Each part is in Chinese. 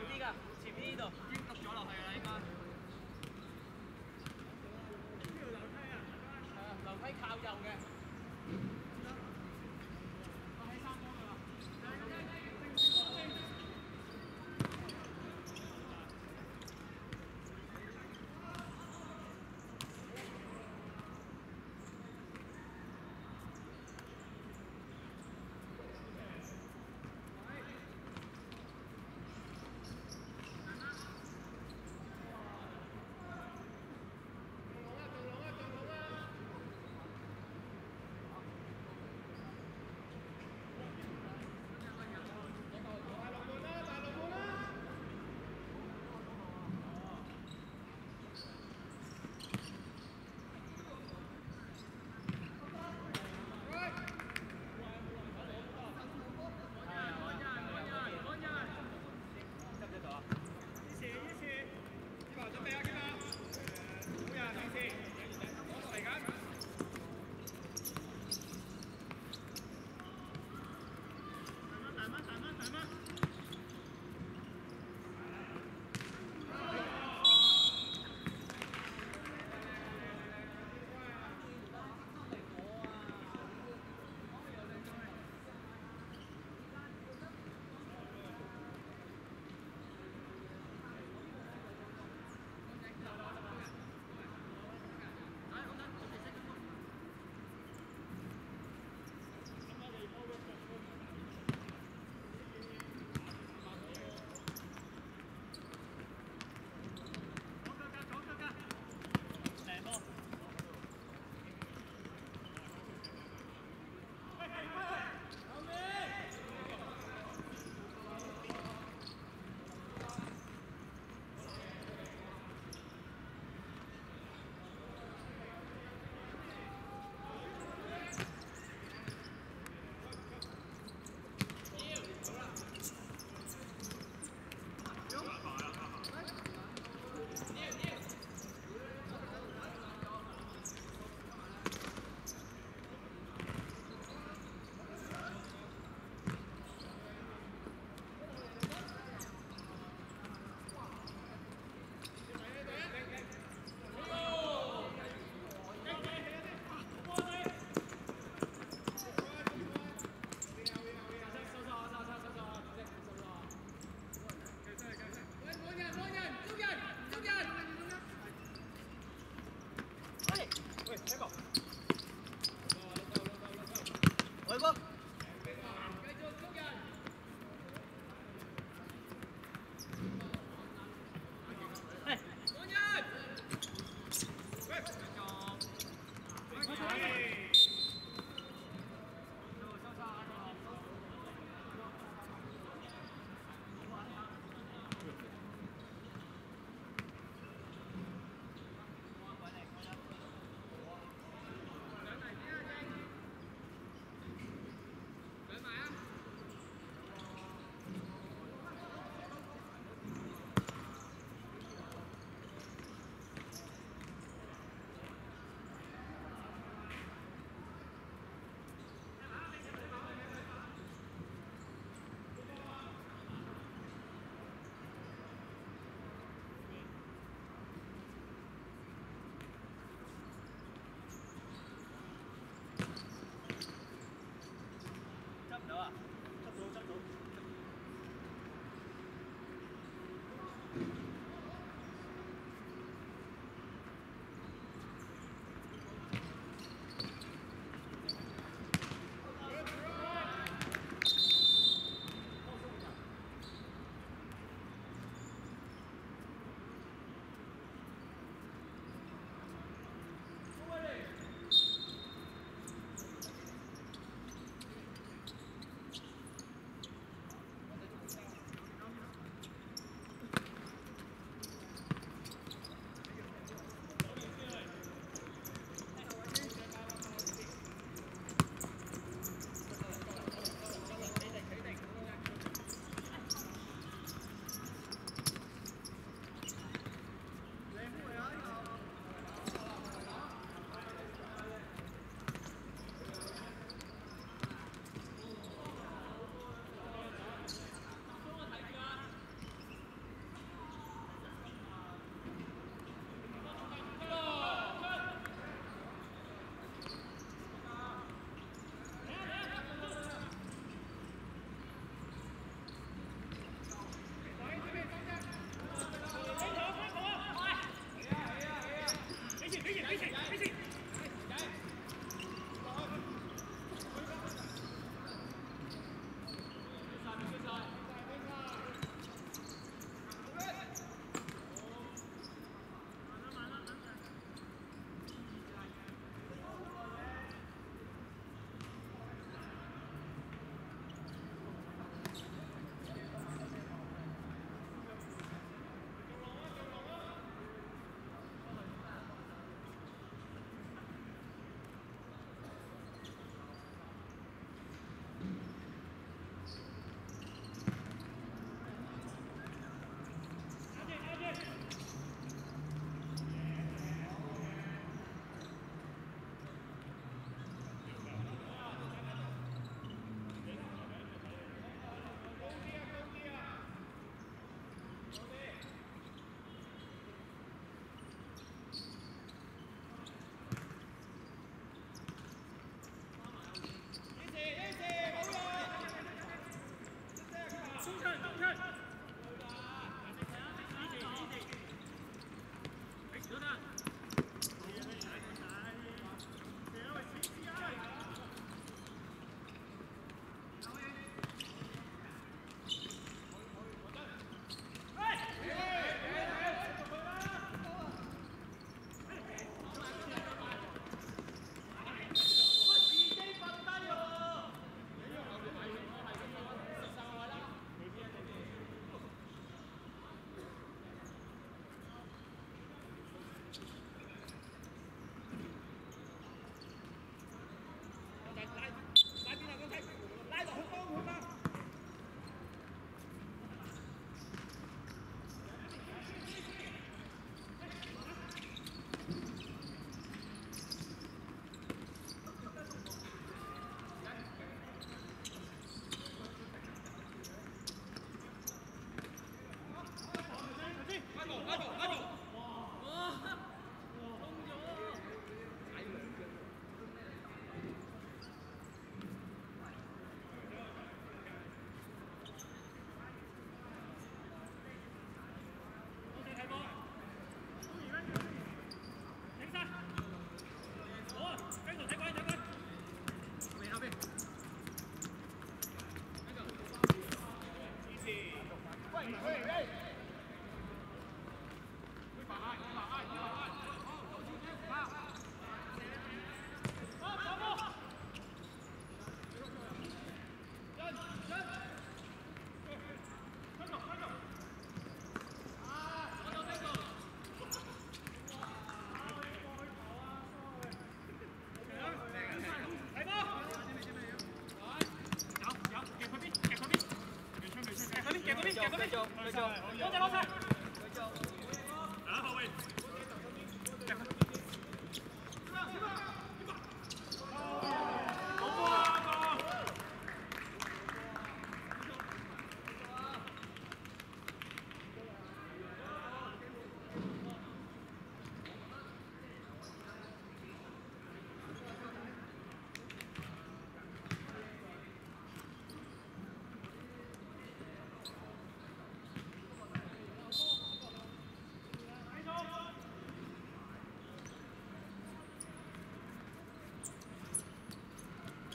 ठीक है 行きましょ。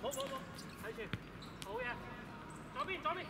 冇冇，睇住，好嘢，左边左边。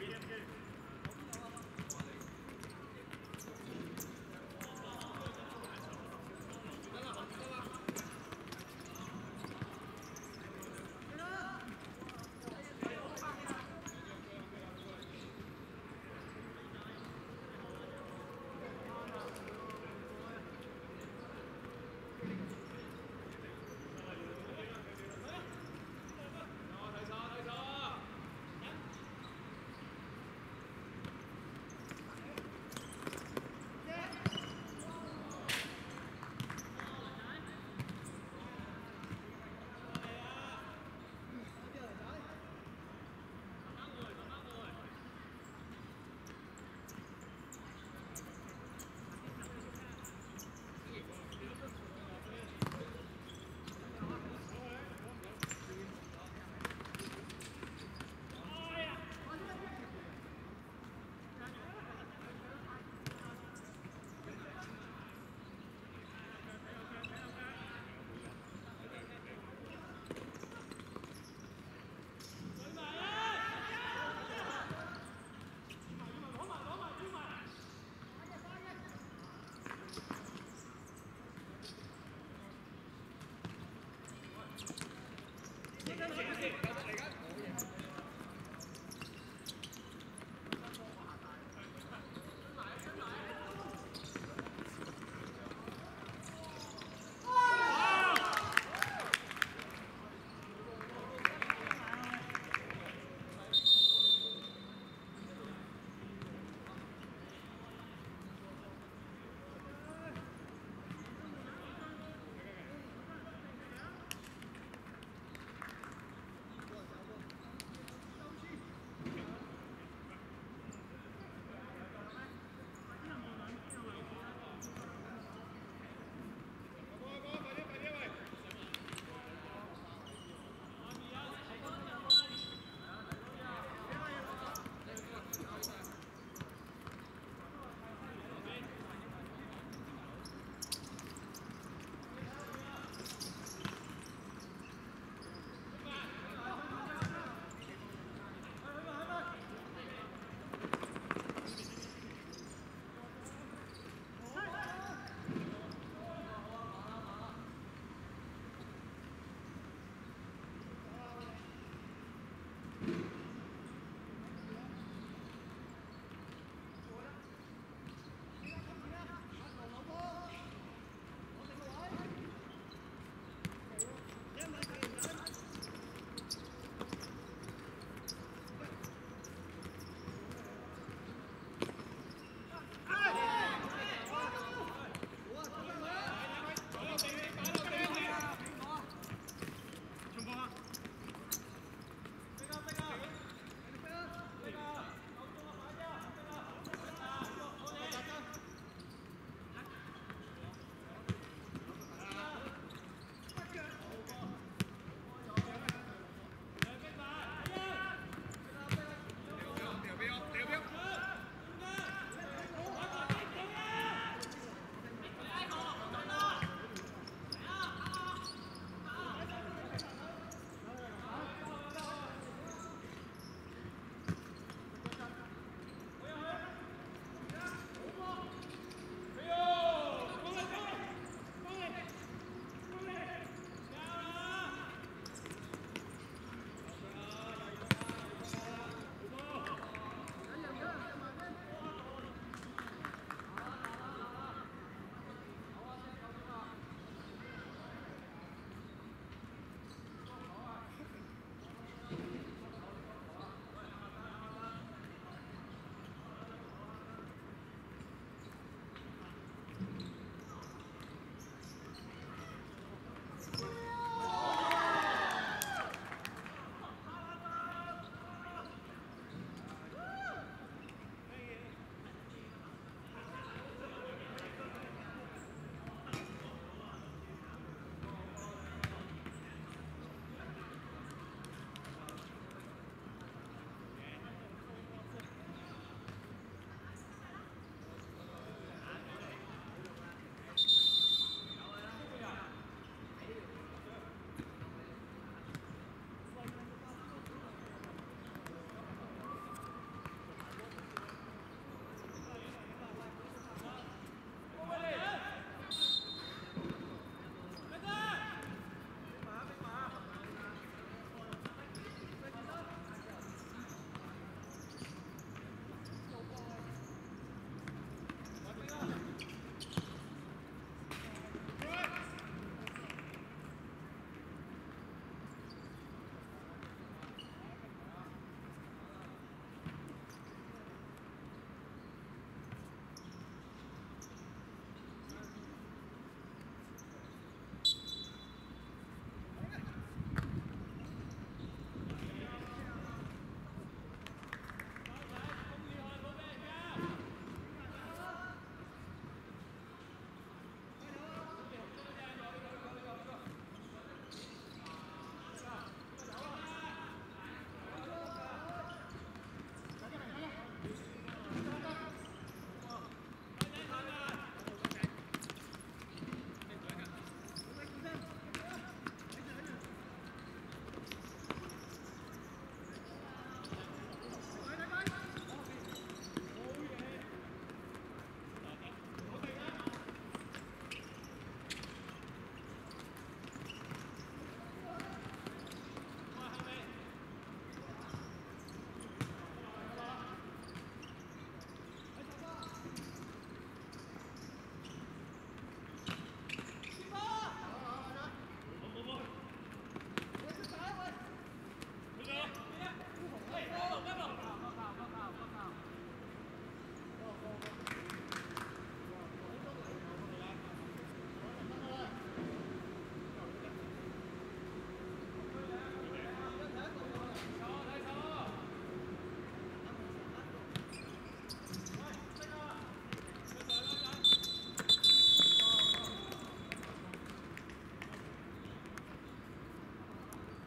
get him, get him.